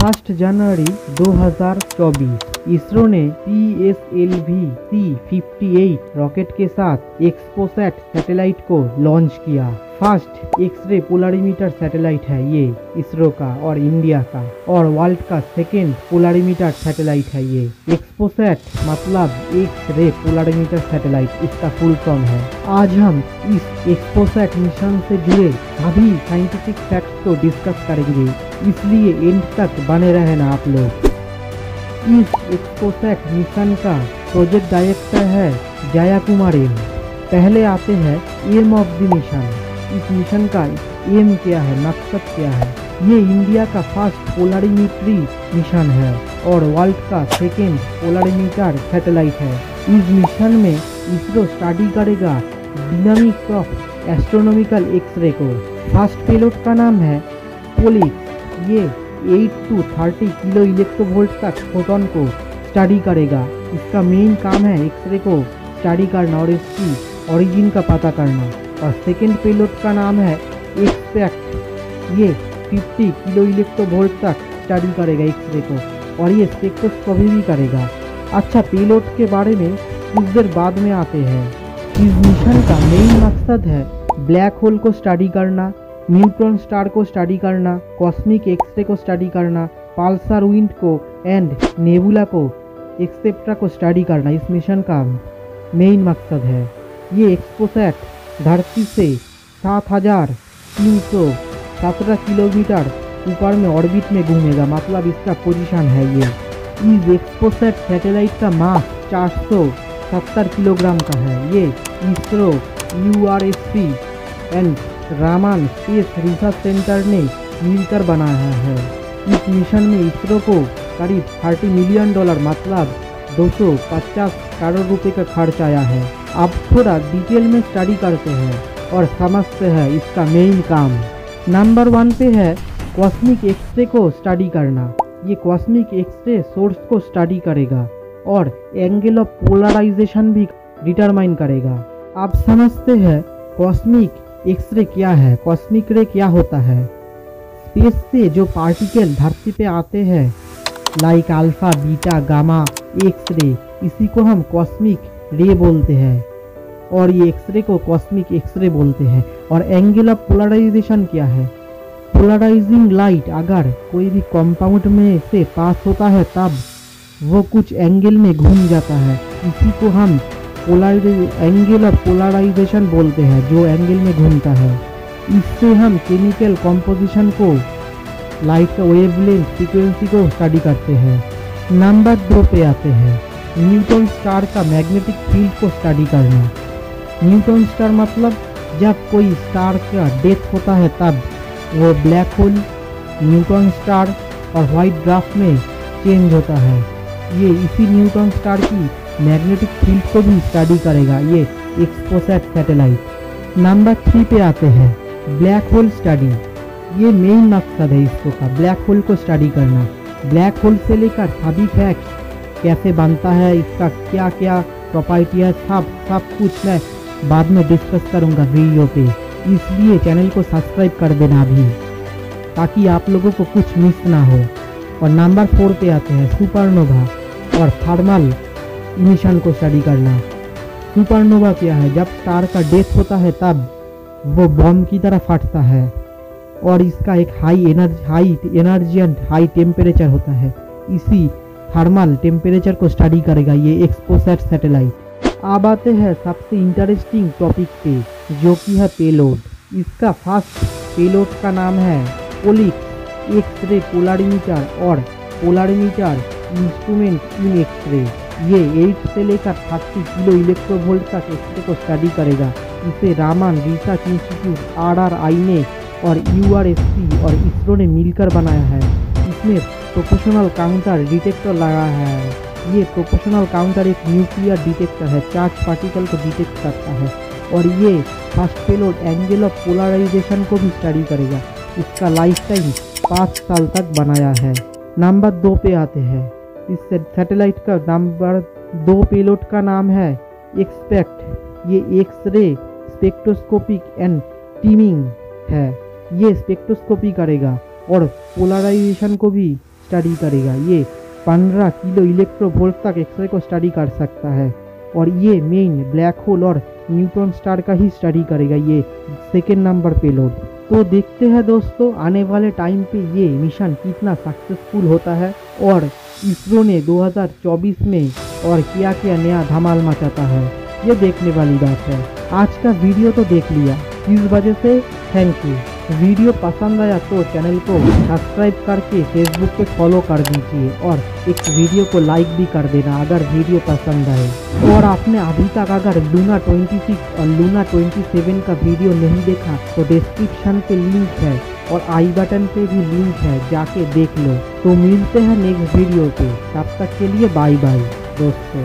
First जनवरी 2024 इसरो ने P S L V C fifty eight rocket के साथ एक्सपोसैट सैटेलाइट को लॉन्च किया। फ़र्स्ट एक्सरे पोलारीमीटर सैटेलाइट है ये, इसरो का और इंडिया का। और वर्ल्ड का सेकेंड पोलारीमीटर सैटेलाइट है ये। एक्सपोसैट मतलब एक्स रे पोलारीमीटर सैटेलाइट इसका फुल फॉर्म है। आज हम इस एक्सपोसैट मिशन से जुड़े सभी साइंटिफिक फैक्ट्स को डिस्कस करेंगे। इसलिए एंड तक बने रहना आप लोग। इस एक्सपोसैट मिशन का प्रोजेक्ट डायरेक्टर है जया कुमार। एम पहले आते हैं एम ऑफ़ द मिशन इस मिशन का एम क्या है, मकसद क्या है? ये इंडिया का फ़र्स्ट पोलरिमीट्री मिशन है और वर्ल्ड का सेकेंड पोलरिमीटर सैटेलाइट है। इस मिशन में इसरो स्टडी करेगा डिनामिक्स ऑफ़ एस्ट्रोनॉमिकल एक्सरे को। फ़र्स्ट पेलोट का नाम है पोलिक्स ये 8 टू 30 किलो इलेक्ट्रोवोल्ट तक फोटोन को स्टडी करेगा। इसका मेन काम है एक्सरे को स्टडी करना और इसकी ओरिजिन का पता करना। और सेकेंड पेलोड का नाम है एक्सपेक्ट ये 50 किलो इलेक्ट्रो वोल्ट तक स्टडी करेगा एक्सरे को और ये स्पेक्ट्रोस्कोपी भी करेगा। अच्छा पेलोड के बारे में कुछ देर बाद में आते हैं। इस मिशन का मेन मकसद है ब्लैक होल को स्टडी करना। न्यूट्रॉन स्टार को स्टडी करना कॉस्मिक एक्सरे को स्टडी करना पाल्सर विंड को एंड नेबुला को एक्सेप्ट्रा को स्टडी करना, इस मिशन का मेन मकसद है। ये एक्सपोसैट धरती से सात हज़ार तीन सौ सत्रह किलोमीटर ऊपर में ऑर्बिट में घूमेगा मतलब इसका पोजीशन है ये। इस एक्सपोसेट सैटेलाइट का मास चार सौ सत्तर किलोग्राम का है। ये ISRO U R S P and Raman space research centre ने मिलकर बनाया है। इस मिशन में इसरो को करीब थर्टी मिलियन डॉलर मतलब 250 करोड़ रुपए का खर्च आया है। अब थोड़ा डिटेल में स्टडी करते हैं और समझते हैं इसका मेन काम। नंबर वन पे है कॉस्मिक एक्सरे को स्टडी करना। ये कॉस्मिक एक्सरे सोर्स को स्टडी करेगा और एंगल ऑफ़ पोलराइजेशन भी डिटरमाइन करेगा। आप समझते हैं कॉस्मिक एक्सरे क्या है कॉस्मिक रे क्या होता है। स्पेस से जो पार्टिकल धरती पे आते हैं like alpha beta gamma x-ray इसी को हम कॉस्मिक रे बोलते हैं। और ये एक्सरे को कॉस्मिक एक्सरे बोलते हैं। और एंगल ऑफ़ पोलराइजेशन क्या है? पोलराइजिंग लाइट अगर कोई भी कंपाउंड में से पास होता है, तब वो कुछ एंगल में घूम जाता है। इसी को हम एंगल ऑफ़ पोलराइजेशन बोलते हैं, जो एंगल में घूमता है। इससे हम केमिकल कॉम्पोजिशन को लाइट का वेवलेंथ फ्रीक्वेंसी को स्टडी करते हैं। नंबर दो पे आते हैं। न्यूटन स्टार का मैग्नेटिक फ़ील्ड को स्टडी करना। न्यूटन स्टार मतलब जब कोई स्टार का डेथ होता है तब, वो ब्लैक होल न्यूटन स्टार और वाइट ड्राफ्ट में चेंज होता है। ये इसी न्यूटन स्टार की मैग्नेटिक फ़ील्ड को भी स्टडी करेगा। ये एक्सपोसेट सैटेलाइट नंबर थ्री पे आते हैं। ब्लैक होल स्टडी ये मेन मकसद है इसको का। ब्लैक होल को स्टडी करना। ब्लैक होल से लेकर सभी फैक्ट कैसे बनता है, इसका क्या क्या प्रॉपर्टी है, सब सब कुछ मैं बाद में डिस्कस करूँगा वीडियो पे। इसलिए चैनल को सब्सक्राइब कर देना भी ताकि आप लोगों को कुछ मिस ना हो। और नंबर फोर पे आते हैं सुपरनोवा और थर्मल इमिशन को स्टडी करना। सुपरनोवा क्या है? जब स्टार का डेथ होता है, तब वो बॉम्ब की तरह फटता है और इसका एक high energy high energy and high temperature होता है। इसी थर्मल टेम्परेचर को स्टडी करेगा ये एक्सपोसेट सैटेलाइट अब आते हैं सबसे इंटरेस्टिंग टॉपिक पे, जो कि है पेलोड इसका फ़र्स्ट पेलोड का नाम है पोलिक एक्स रे पोलारीमीटर और polarimeter instrument in x-ray ये एट से लेकर थर्टी किलो इलेक्ट्रोवोल्ट तक एक्सरे को स्टडी करेगा। इसे Raman research institute R R I ने और यू आर एस सी और इसरो ने मिलकर बनाया है। इसमें प्रोफेशनल काउंटर डिटेक्टर लगा है। ये प्रोफेशनल काउंटर एक न्यूक्लियर डिटेक्टर है चार्ज पार्टिकल को डिटेक्ट करता है। और ये first payload angle of polarisation को भी स्टडी करेगा। इसका लाइफ टाइम पाँच साल तक बनाया है। नंबर दो पे आते हैं। इस सैटेलाइट का नंबर दो पेलोड का नाम है एक्सपेक्ट ये X ray spectroscopic and teeming है। ये स्पेक्ट्रोस्कोपी करेगा और पोलराइजेशन को भी स्टडी करेगा। ये 15 किलो इलेक्ट्रो वोल्ट तक एक्सरे को स्टडी कर सकता है। और ये मेन ब्लैक होल और न्यूट्रॉन स्टार का ही स्टडी करेगा ये सेकेंड नंबर पेलोड तो देखते हैं दोस्तों, आने वाले टाइम पे ये मिशन कितना सक्सेसफुल होता है और इसरो ने 2024 में और क्या क्या नया धमाल मचाता है। ये देखने वाली बात है। आज का वीडियो तो देख लिया। इस वजह से थैंक यू वीडियो पसंद आया तो चैनल को सब्सक्राइब करके फेसबुक पे फॉलो कर दीजिए और एक वीडियो को लाइक भी कर देना अगर वीडियो पसंद आए। और आपने अभी तक अगर लूना 26 और लूना 27 का वीडियो नहीं देखा तो डिस्क्रिप्शन पे लिंक है। और आई बटन पे भी लिंक है, जाके देख लो। तो मिलते हैं नेक्स्ट वीडियो पे। तब तक के लिए बाय बाय दोस्तों।